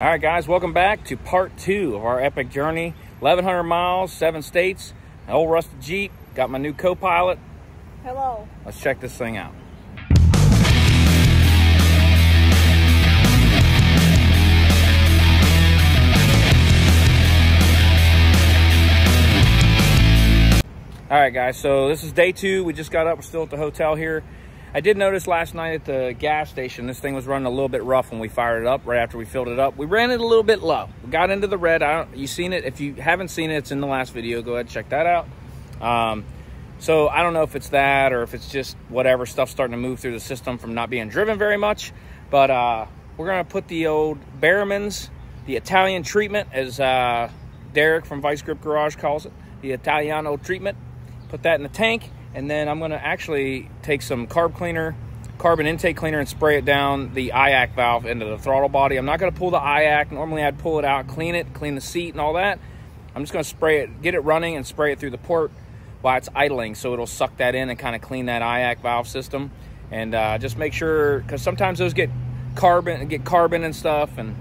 All right, guys, welcome back to part two of our epic journey. 1,100 miles, seven states, an old rusted Jeep. Got my new co-pilot. Hello. Let's check this thing out. All right, guys, so this is day two. We just got up. We're still at the hotel here. I did notice last night at the gas station, this thing was running a little bit rough when we fired it up, right after we filled it up. We ran it a little bit low. We got into the red. I don't, you seen it? If you haven't seen it, it's in the last video. Go ahead and check that out. Um, so I don't know if it's that or if it's just whatever stuff starting to move through the system from not being driven very much. But uh, we're going to put the old Berryman's, the Italian treatment, as uh, Derek from Vice Grip Garage calls it, the Italiano treatment. Put that in the tank and then I'm going to actually take some carb cleaner, carbon intake cleaner, and spray it down the IAC valve into the throttle body. I'm not going to pull the IAC. Normally I'd pull it out, clean it, clean the seat and all that. I'm just going to spray it, get it running and spray it through the port while it's idling so it'll suck that in and kind of clean that IAC valve system. And uh, just make sure, because sometimes those get carbon, get carbon and stuff, and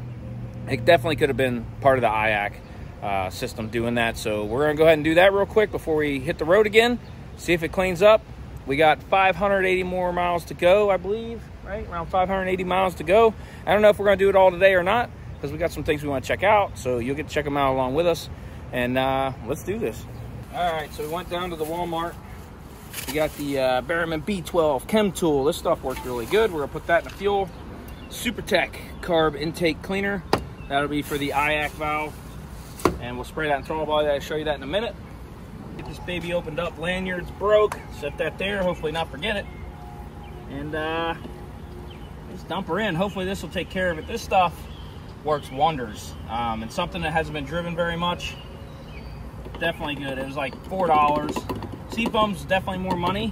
it definitely could have been part of the IAC uh, system doing that. So we're going to go ahead and do that real quick before we hit the road again see if it cleans up. We got 580 more miles to go, I believe, right? Around 580 miles to go. I don't know if we're going to do it all today or not because we got some things we want to check out. So you'll get to check them out along with us. And uh, let's do this. All right, so we went down to the Walmart. We got the uh, Berryman B12 Chem Tool. This stuff works really good. We're going to put that in the fuel. SuperTech Carb Intake Cleaner. That'll be for the IAC valve. And we'll spray that in throttle body. I'll show you that in a minute. Get this baby opened up. Lanyard's broke. Set that there. Hopefully not forget it. And uh, just dump her in. Hopefully this will take care of it. This stuff works wonders. Um, and something that hasn't been driven very much. Definitely good. It was like $4. Sea Foam's definitely more money.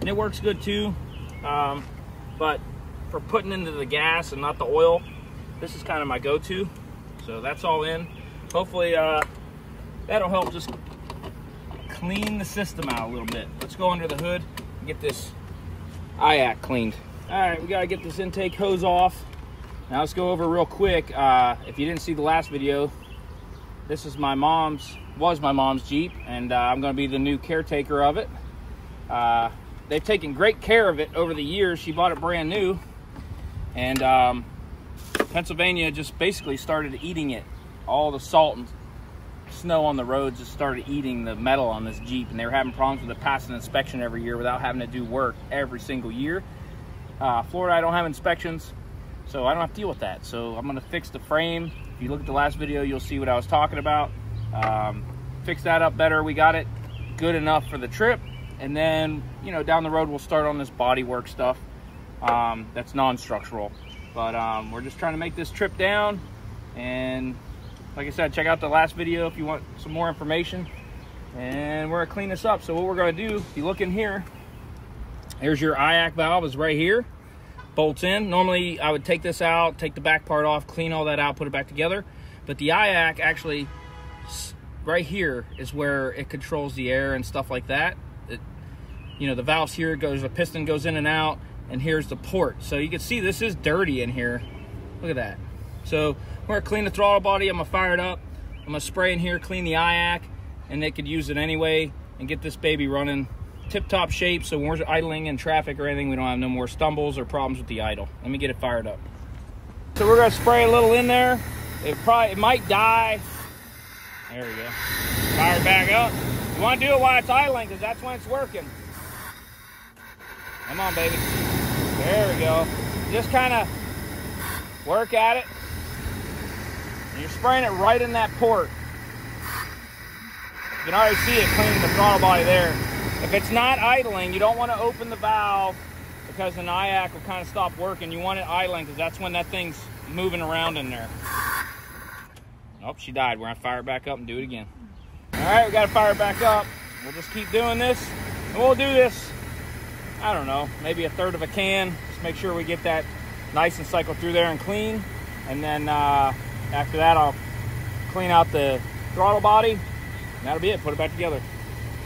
And it works good too. Um, but for putting into the gas and not the oil, this is kind of my go-to. So that's all in. Hopefully uh, that'll help just clean the system out a little bit. Let's go under the hood and get this IAC cleaned. All right, we gotta get this intake hose off. Now let's go over real quick. Uh, if you didn't see the last video, this is my mom's, was my mom's Jeep, and uh, I'm gonna be the new caretaker of it. Uh, they've taken great care of it over the years. She bought it brand new, and um, Pennsylvania just basically started eating it. All the salt and snow on the roads just started eating the metal on this Jeep, and they were having problems with it passing inspection every year without having to do work every single year. Uh, Florida, I don't have inspections, so I don't have to deal with that. So I'm gonna fix the frame. If you look at the last video, you'll see what I was talking about. Um, fix that up better. We got it good enough for the trip. And then, you know, down the road, we'll start on this bodywork stuff um, that's non-structural. But um, we're just trying to make this trip down and like I said, check out the last video if you want some more information. And we're gonna clean this up. So what we're gonna do, if you look in here, here's your IAC valve is right here, bolts in. Normally I would take this out, take the back part off, clean all that out, put it back together. But the IAC actually, right here is where it controls the air and stuff like that. It, you know, the valves here goes, the piston goes in and out, and here's the port. So you can see this is dirty in here. Look at that. So gonna clean the throttle body. I'm gonna fire it up. I'm gonna spray in here, clean the IAC, and they could use it anyway and get this baby running tip-top shape so when we're idling in traffic or anything, we don't have no more stumbles or problems with the idle. Let me get it fired up. So we're gonna spray a little in there. It probably, it might die. There we go. Fire back up. You wanna do it while it's idling because that's when it's working. Come on, baby. There we go. Just kind of work at it. And you're spraying it right in that port. You can already see it cleaning the throttle body there. If it's not idling, you don't want to open the valve because the IAC will kind of stop working. You want it idling because that's when that thing's moving around in there. Oh, she died. We're going to fire it back up and do it again. All right, we got to fire it back up. We'll just keep doing this. And we'll do this, I don't know, maybe a third of a can. Just make sure we get that nice and cycle through there and clean. And then uh, after that, I'll clean out the throttle body. that'll be it, put it back together.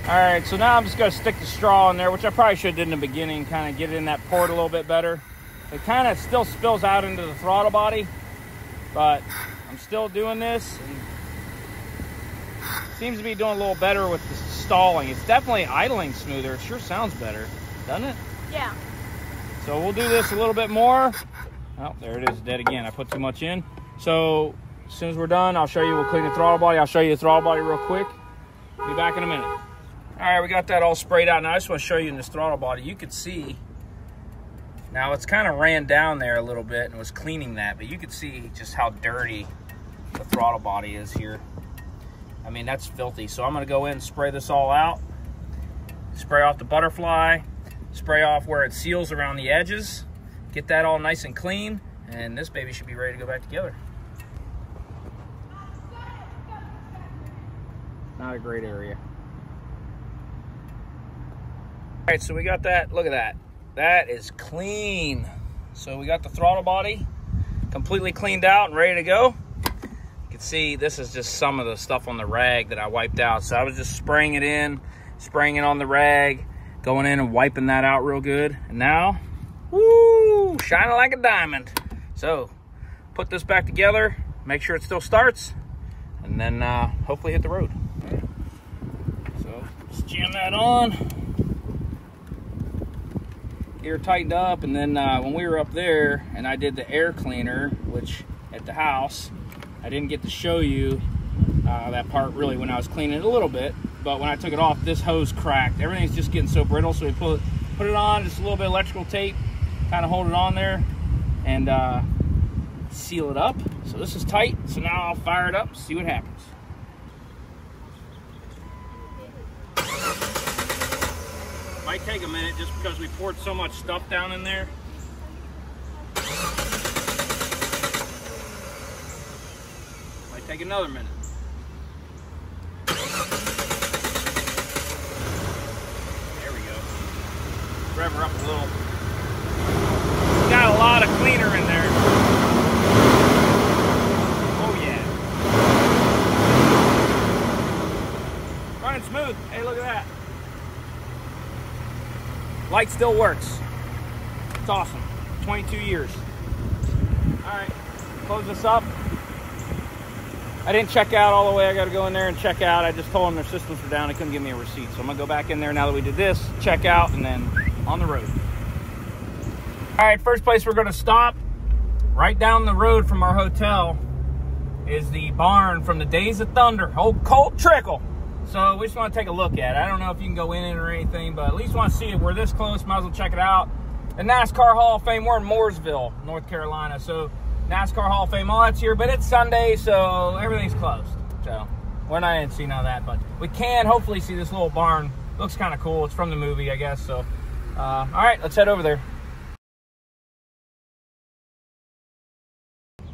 All right, so now I'm just gonna stick the straw in there, which I probably should have did in the beginning, kind of get it in that port a little bit better. It kind of still spills out into the throttle body. but I'm still doing this. seems to be doing a little better with the stalling. It's definitely idling smoother. It sure sounds better, doesn't it? Yeah. So we'll do this a little bit more. Oh, there it is, dead again. I put too much in. So as soon as we're done, I'll show you, we'll clean the throttle body. I'll show you the throttle body real quick. Be back in a minute. All right, we got that all sprayed out. Now I just want to show you in this throttle body, you could see, now it's kind of ran down there a little bit and was cleaning that, but you could see just how dirty the throttle body is here. I mean, that's filthy. So I'm gonna go in and spray this all out. Spray off the butterfly, spray off where it seals around the edges, get that all nice and clean, and this baby should be ready to go back together. Not a great area. All right, so we got that, look at that. That is clean. So we got the throttle body completely cleaned out and ready to go. You can see this is just some of the stuff on the rag that I wiped out. So I was just spraying it in, spraying it on the rag, going in and wiping that out real good. And now, woo, shining like a diamond. So put this back together, make sure it still starts, and then uh, hopefully hit the road. Jam that on. Her tightened up, and then uh, when we were up there and I did the air cleaner, which at the house, I didn't get to show you uh, that part really when I was cleaning it a little bit, but when I took it off, this hose cracked. Everything's just getting so brittle, so we put, put it on, just a little bit of electrical tape, kind of hold it on there, and uh, seal it up. So this is tight, so now I'll fire it up, see what happens. Might take a minute just because we poured so much stuff down in there. Might take another minute. There we go. Rev her up a little. Got a lot of cleaner in there. Oh yeah. Running smooth. Hey, look at that. Light still works. It's awesome. 22 years. All right, close this up. I didn't check out all the way. I got to go in there and check out. I just told them their systems were down. They couldn't give me a receipt. So I'm going to go back in there now that we did this, check out, and then on the road. All right, first place we're going to stop right down the road from our hotel is the barn from the Days of Thunder, oh, old Cole Trickle. So we just want to take a look at it. I don't know if you can go in it or anything, but at least want to see it. We're this close, might as well check it out. The NASCAR Hall of Fame, we're in Mooresville, North Carolina. So NASCAR Hall of Fame, all that's here, but it's Sunday, so everything's closed. So we're not in see none of that, but we can hopefully see this little barn. Looks kind of cool. It's from the movie, I guess. So, uh, all right, let's head over there.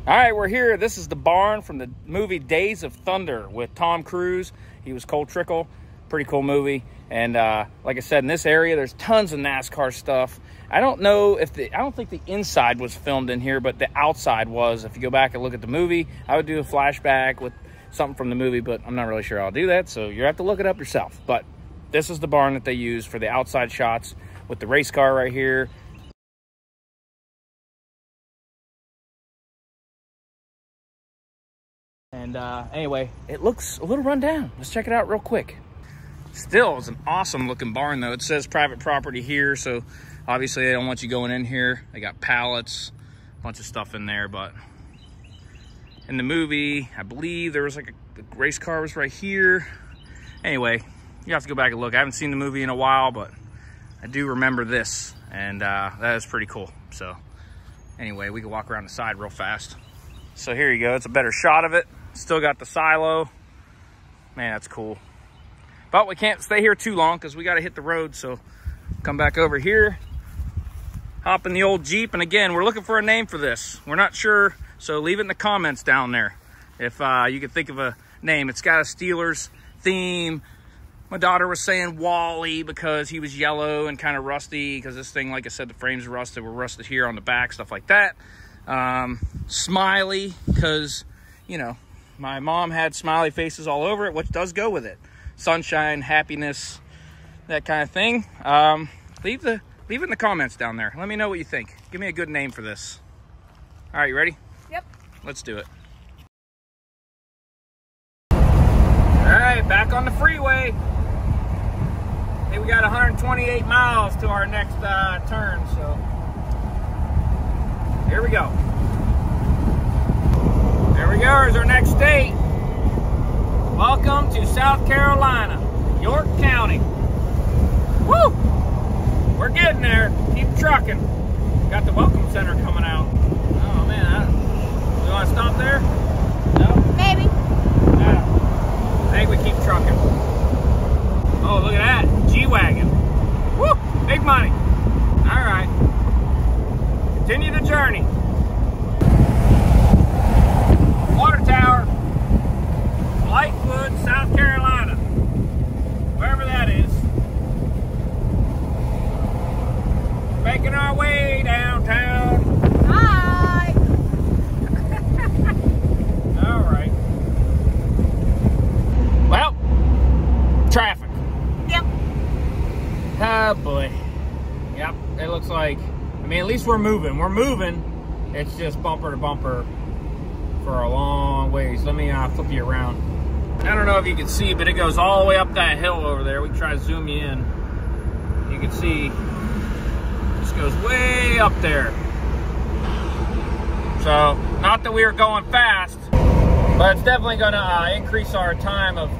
All right, we're here. This is the barn from the movie Days of Thunder with Tom Cruise. He was Cole Trickle. Pretty cool movie. And uh, like I said, in this area, there's tons of NASCAR stuff. I don't know if the, I don't think the inside was filmed in here, but the outside was. If you go back and look at the movie, I would do a flashback with something from the movie, but I'm not really sure I'll do that. So you have to look it up yourself. But this is the barn that they use for the outside shots with the race car right here. And uh, anyway, it looks a little run down. Let's check it out real quick. Still, it's an awesome looking barn though. It says private property here, so obviously they don't want you going in here. They got pallets, a bunch of stuff in there, but in the movie, I believe there was like a, race car was right here. Anyway, you have to go back and look. I haven't seen the movie in a while, but I do remember this, and uh, that is pretty cool. So anyway, we can walk around the side real fast. So here you go. It's a better shot of it. Still got the silo. Man, that's cool. But we can't stay here too long because we got to hit the road. So come back over here, hop in the old Jeep. And again, we're looking for a name for this. We're not sure. So leave it in the comments down there if uh, you can think of a name. It's got a Steelers theme. My daughter was saying Wally because he was yellow and kind of rusty because this thing, like I said, the frames rusted. We're rusted here on the back, stuff like that. Um, smiley because, you know, my mom had smiley faces all over it, which does go with it. Sunshine, happiness, that kind of thing. Um, leave the leave it in the comments down there. Let me know what you think. Give me a good name for this. All right, you ready? Yep. Let's do it. All right, back on the freeway. Hey, we got 128 miles to our next uh, turn, so here we go. There we go, is our next state. Welcome to South Carolina, York County. Woo! We're getting there. Keep trucking. Got the welcome center coming out. Oh man, I, we want to stop there? No? Maybe. Yeah. I think we keep trucking. Oh, look at that. G-Wagon. Woo! Big money. All right. Continue the journey. Water tower. Lightwood, South Carolina. Wherever that is. Making our way downtown. Hi. All right. Well, traffic. Yep. Oh boy. Yep. It looks like. I mean, at least we're moving. We're moving. It's just bumper to bumper for a long ways. Let me uh, flip you around. I don't know if you can see, but it goes all the way up that hill over there. We can try to zoom you in. You can see this goes way up there. So, not that we are going fast, but it's definitely going to uh, increase our time of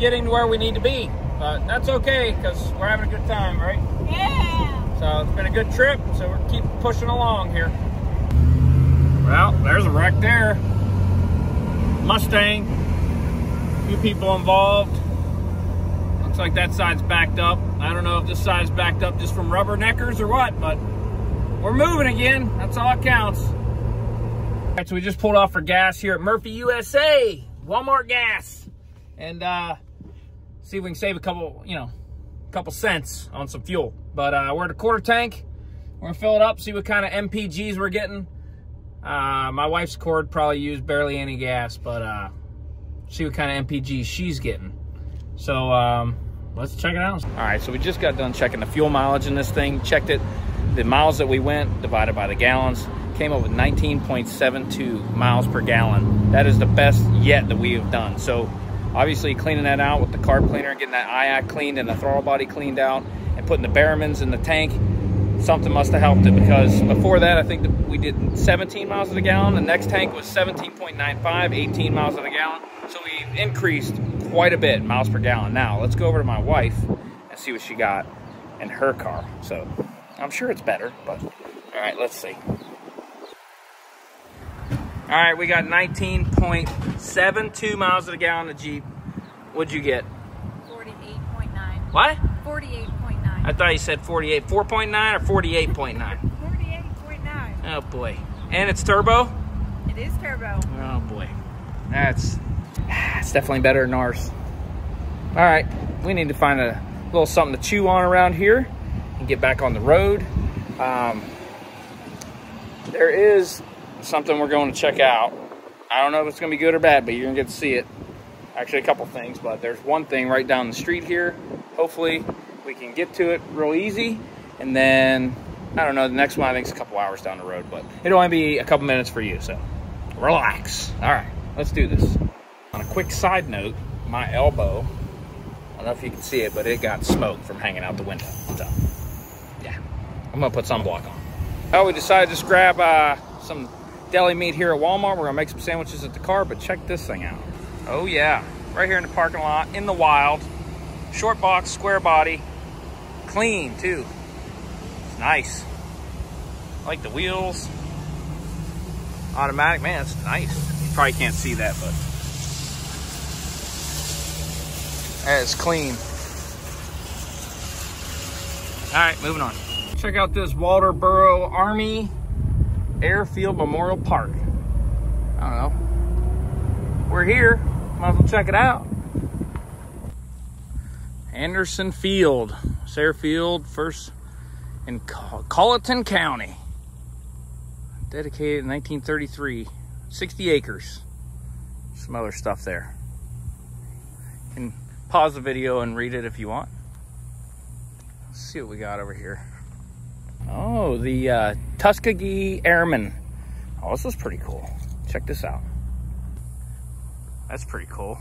getting to where we need to be. But that's okay because we're having a good time, right? Yeah. So it's been a good trip, so we're keep pushing along here. Well, there's a wreck there. Mustang. A Few people involved. Looks like that side's backed up. I don't know if this side's backed up just from rubberneckers or what, but we're moving again. That's all that counts. All right, so we just pulled off for gas here at Murphy USA, Walmart gas, and uh, see if we can save a couple, you know, a couple cents on some fuel. But uh, we're at a quarter tank. We're gonna fill it up, see what kind of MPGs we're getting. Uh, my wife's cord probably used barely any gas, but uh, see what kind of MPG she's getting. So um, let's check it out. All right, so we just got done checking the fuel mileage in this thing. Checked it. The miles that we went divided by the gallons came up with 19.72 miles per gallon. That is the best yet that we have done. So obviously cleaning that out with the carb cleaner, getting that IAC cleaned and the throttle body cleaned out, and putting the Berryman's in the tank, something must have helped it because before that I think that we did 17 miles of the gallon. The next tank was 17.95, 18 miles of the gallon. So we increased quite a bit miles per gallon. Now let's go over to my wife and see what she got in her car. So I'm sure it's better, but all right, let's see. All right, we got 19.72 miles of the gallon of Jeep. What'd you get? 48.9. What? 48.9. I thought you said 48, 4.9 or 48.9. 48.9. Oh boy. And it's turbo? It is turbo. Oh boy. That's it's definitely better than ours. All right, we need to find a little something to chew on around here and get back on the road. Um, there is something we're going to check out. I don't know if it's going to be good or bad, but you're going to get to see it. Actually, a couple things, but there's one thing right down the street here. Hopefully, we can get to it real easy. And then, I don't know, the next one I think is a couple hours down the road, but it'll only be a couple minutes for you, so relax. All right, let's do this. On a quick side note, my elbow, I don't know if you can see it, but it got smoke from hanging out the window. So, yeah, I'm gonna put sunblock on. Oh, we decided to just grab uh, some deli meat here at Walmart. We're gonna make some sandwiches at the car, but check this thing out. Oh yeah, right here in the parking lot, in the wild. Short box, square body, clean too. It's nice. I like the wheels. Automatic, man, it's nice. You probably can't see that, but it's clean. All right, moving on. Check out this Walterboro Army Airfield Memorial Park. I don't know. We're here. Might as well check it out. Anderson Field. Sayre Field, first in Colleton County. Dedicated in 1933. 60 acres. Some other stuff there. You can pause the video and read it if you want. Let's see what we got over here. Oh, the uh, Tuskegee Airmen. Oh, this is pretty cool. Check this out. That's pretty cool.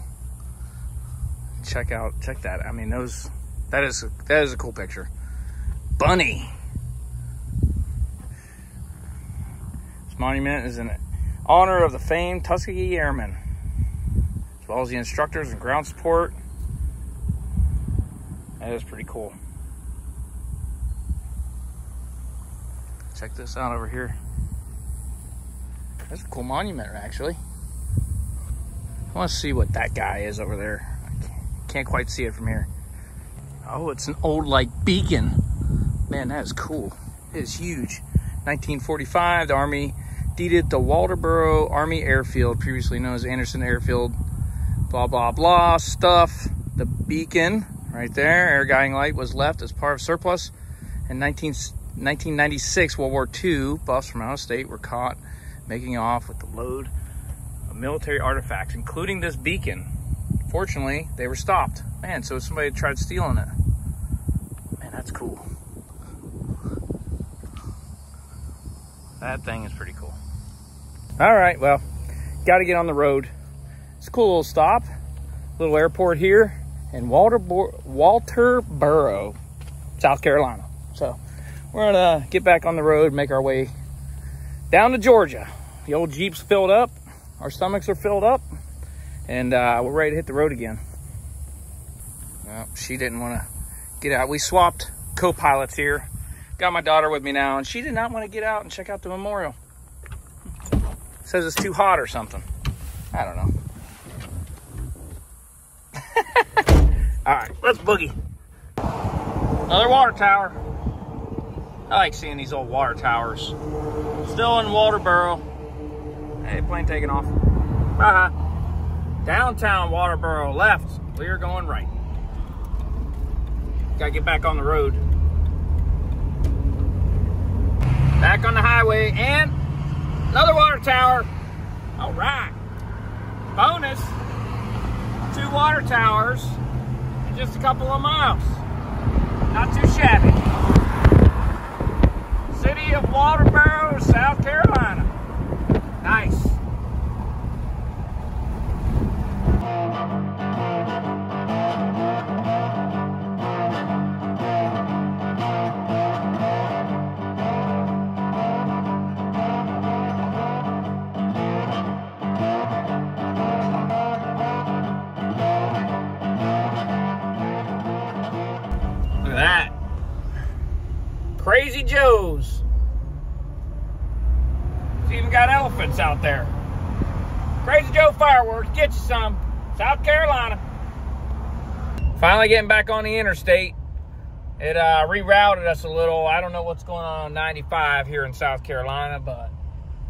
Check out, check that. I mean, those, that is, that is a cool picture. Bunny. This monument is in honor of the famed Tuskegee Airmen, as well as the instructors and ground support. That is pretty cool. Check this out over here. That's a cool monument, actually. I want to see what that guy is over there. I can't quite see it from here. Oh, it's an old, like, beacon. Man, that is cool. It is huge. 1945, the Army deeded the Walterboro Army Airfield, previously known as Anderson Airfield, blah, blah, blah stuff. The beacon right there, air guiding light, was left as part of surplus. In 19, 1996, World War II, buffs from out of state were caught making off with the load of military artifacts, including this beacon. Fortunately, they were stopped. Man, so somebody tried stealing it. Man, that's cool. That thing is pretty cool. All right, well, got to get on the road. It's a cool little stop. Little airport here in Walterboro, Walterboro, South Carolina. So we're gonna get back on the road, make our way down to Georgia. The old Jeep's filled up, our stomachs are filled up, and uh, we're ready to hit the road again. Well, she didn't want to get out. We swapped co-pilots here. Got my daughter with me now, and she did not want to get out and check out the memorial. Says it's too hot or something. I don't know. All right, let's boogie. Another water tower. I like seeing these old water towers. Still in Walterboro. Hey, plane taking off. -huh. Downtown Walterboro left. We are going right. Gotta get back on the road. Back on the highway and another water tower. All right. Bonus. Two water towers in just a couple of miles. Not too shabby. City of Walterboro, South Carolina. Nice. Get you some. South Carolina. Finally getting back on the interstate. It uh, rerouted us a little. I don't know what's going on on 95 here in South Carolina, but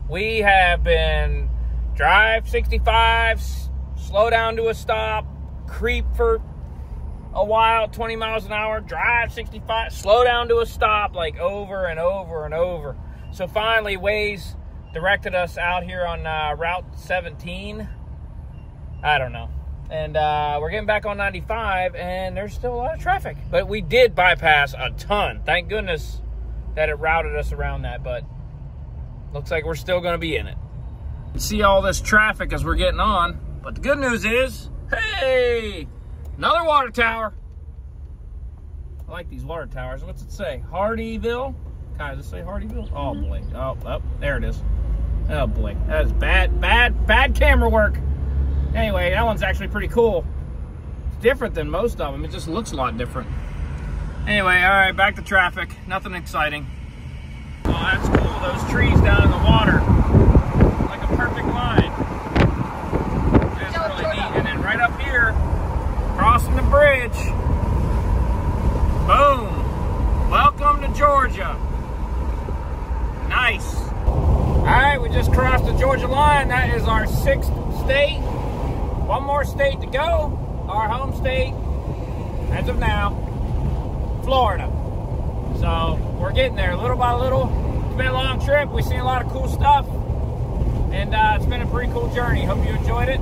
we have been drive 65, slow down to a stop, creep for a while, 20 miles an hour, drive 65, slow down to a stop, like over and over and over. So finally, Waze directed us out here on uh, Route 17. I don't know. And uh, we're getting back on 95, and there's still a lot of traffic. But we did bypass a ton. Thank goodness that it routed us around that, but looks like we're still going to be in it. See all this traffic as we're getting on, but the good news is, hey, Another water tower. I like these water towers. What's it say? Hardeeville? Does it say Hardeeville? Oh boy. Oh, oh, there it is. Oh boy. That is bad, bad, bad camera work. Anyway, that one's actually pretty cool. It's different than most of them. It just looks a lot different. Anyway, all right, back to traffic. Nothing exciting. Oh, that's cool. Those trees down in the water. Like a perfect line. That's really neat. And then right up here, crossing the bridge. Boom. Welcome to Georgia. Nice. All right, we just crossed the Georgia line. That is our sixth state. One more state to go. Our home state, as of now, Florida. So we're getting there little by little. It's been a long trip. We've seen a lot of cool stuff. And uh, it's been a pretty cool journey. Hope you enjoyed it.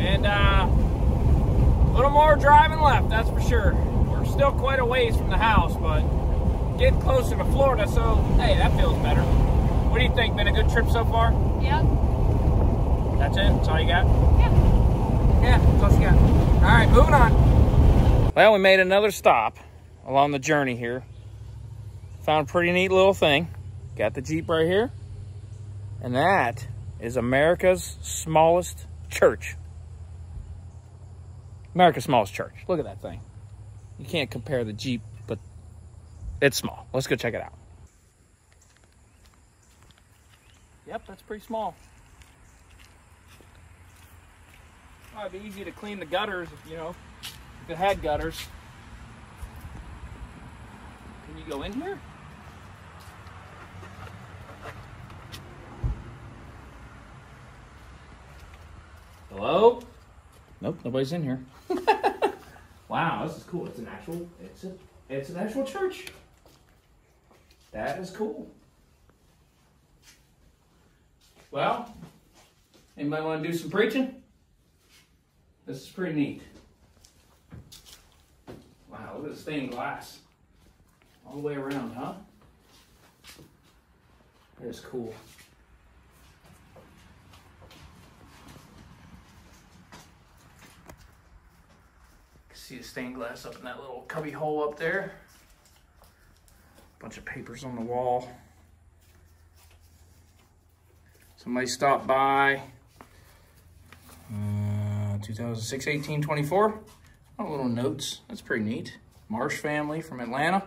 And uh, a little more driving left, that's for sure. We're still quite a ways from the house, but getting closer to Florida, so hey, that feels better. What do you think? Been a good trip so far? Yep. That's it? That's all you got? Yeah. Yeah, that's all she got. All right, moving on. Well, we made another stop along the journey here. Found a pretty neat little thing. Got the Jeep right here. And that is America's smallest church. America's smallest church. Look at that thing. You can't compare the Jeep, but it's small. Let's go check it out. Yep, that's pretty small. It'd be easy to clean the gutters, if, you know, if it had gutters. Can you go in here? Hello? Nope, nobody's in here. wow, this is cool. It's an actual, it's a, it's an actual church. That is cool. Well, anybody want to do some preaching? This is pretty neat. Wow, look at the stained glass. All the way around, huh? That is cool. See the stained glass up in that little cubby hole up there. Bunch of papers on the wall. Somebody stopped by. Uh, 2006 18 24. Oh, little notes. That's pretty neat. Marsh family from Atlanta.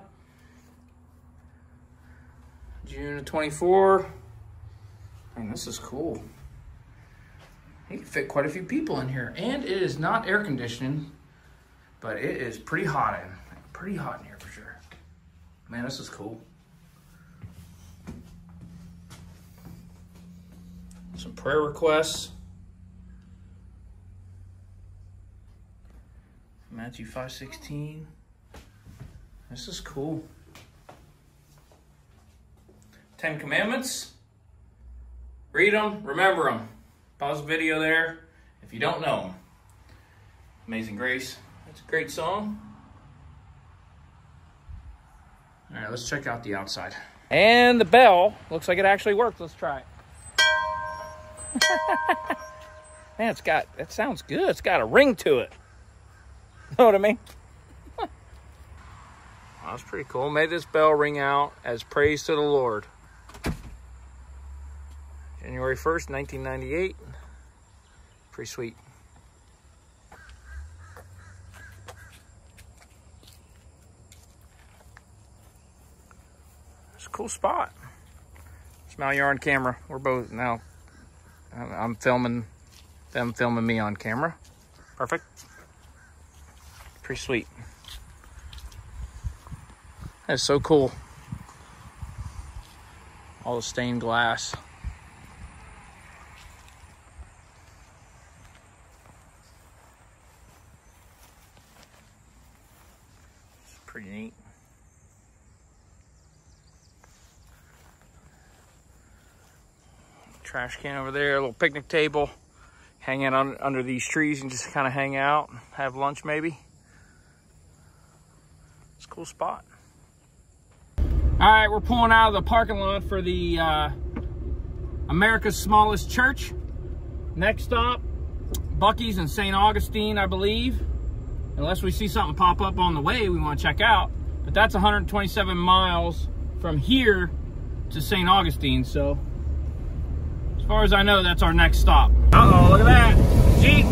June of 24. Man, this is cool. You can fit quite a few people in here. And it is not air conditioning, but it is pretty hot in. Pretty hot in here for sure. Man, this is cool. Some prayer requests. Matthew 5:16. This is cool. Ten Commandments. Read them, remember them. Pause the video there if you don't know them. Amazing Grace. That's a great song. All right, let's check out the outside. And the bell looks like it actually worked. Let's try it. Man, it's got, it sounds good. It's got a ring to it. Know what I mean? well, that's pretty cool. May this bell ring out as praise to the Lord. January 1st, 1998. Pretty sweet. It's a cool spot. Smile, you're on camera. We're both now. I'm filming them filming me on camera. Perfect. Pretty sweet. That's so cool. All the stained glass. It's pretty neat. Trash can over there, a little picnic table. Hang out under these trees and just kind of hang out, have lunch maybe. Cool spot. All right, we're pulling out of the parking lot for the uh, America's smallest church. Next stop, Buc-ee's in St. Augustine, I believe. Unless we see something pop up on the way we want to check out. But that's 127 miles from here to St. Augustine. So as far as I know, that's our next stop. Uh-oh, look at that. Jeep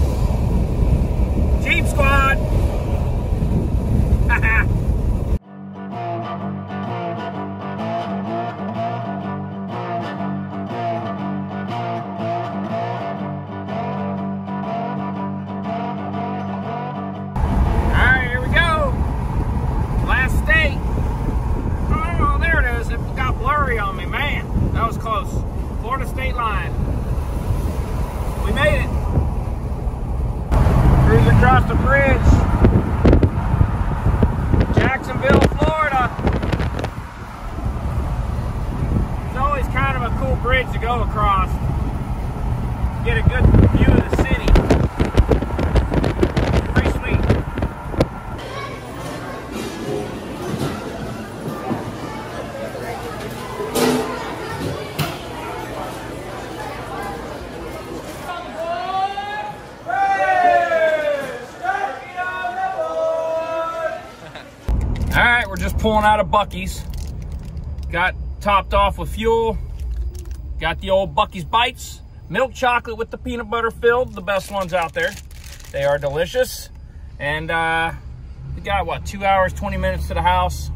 pulling out of Buc-ee's. Got topped off with fuel. Got the old Buc-ee's Bites. Milk chocolate with the peanut butter filled. The best ones out there. They are delicious. And uh, we got, what, two hours, 20 minutes to the house.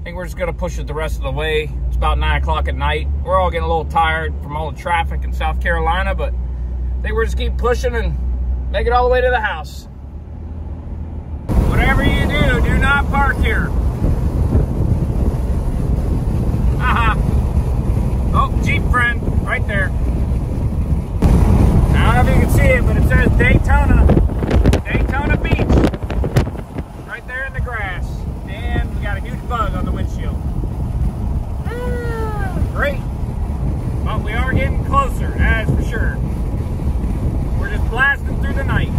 I think we're just going to push it the rest of the way. It's about 9 o'clock at night. We're all getting a little tired from all the traffic in South Carolina, but I think we're just keep pushing and make it all the way to the house. Whatever you do, do not park here. Haha. oh, Jeep friend, right there. I don't know if you can see it, but it says Daytona. Daytona Beach. Right there in the grass. And we got a huge bug on the windshield. Ah, great. But we are getting closer, that's for sure. We're just blasting through the night.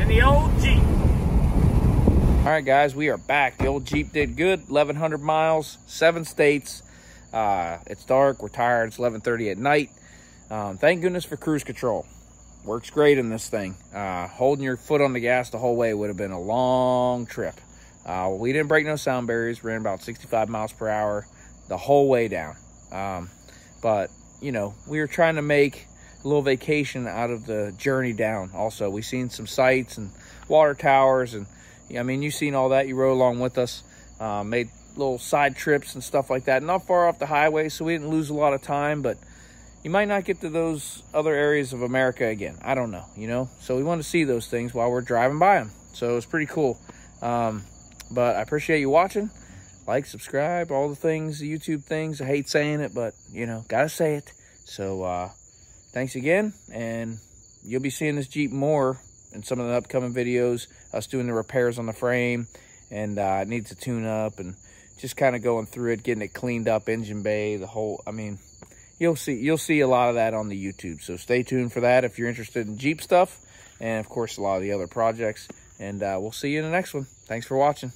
In the old Jeep. All right, guys, we are back. The old Jeep did good. 1,100 miles, seven states. Uh, it's dark. We're tired. It's 11:30 at night. Um, thank goodness for cruise control. Works great in this thing. Uh, holding your foot on the gas the whole way would have been a long trip. Uh, we didn't break no sound barriers. Ran about 65 miles per hour the whole way down. Um, but you know, we were trying to make a little vacation out of the journey down. Also, we seen some sights and water towers and I mean, you've seen all that. You rode along with us, uh, made little side trips and stuff like that. Not far off the highway, so we didn't lose a lot of time, but you might not get to those other areas of America again. I don't know, you know? So we want to see those things while we're driving by them. So it was pretty cool. Um, but I appreciate you watching. Like, subscribe, all the things, the YouTube things. I hate saying it, but, you know, got to say it. So uh, thanks again, and you'll be seeing this Jeep more in some of the upcoming videos, us doing the repairs on the frame and uh, it needs a tune up and just kind of going through it, getting it cleaned up, engine bay, the whole, I mean, you'll see, you'll see a lot of that on the YouTube. So stay tuned for that if you're interested in Jeep stuff and of course a lot of the other projects and uh, we'll see you in the next one. Thanks for watching.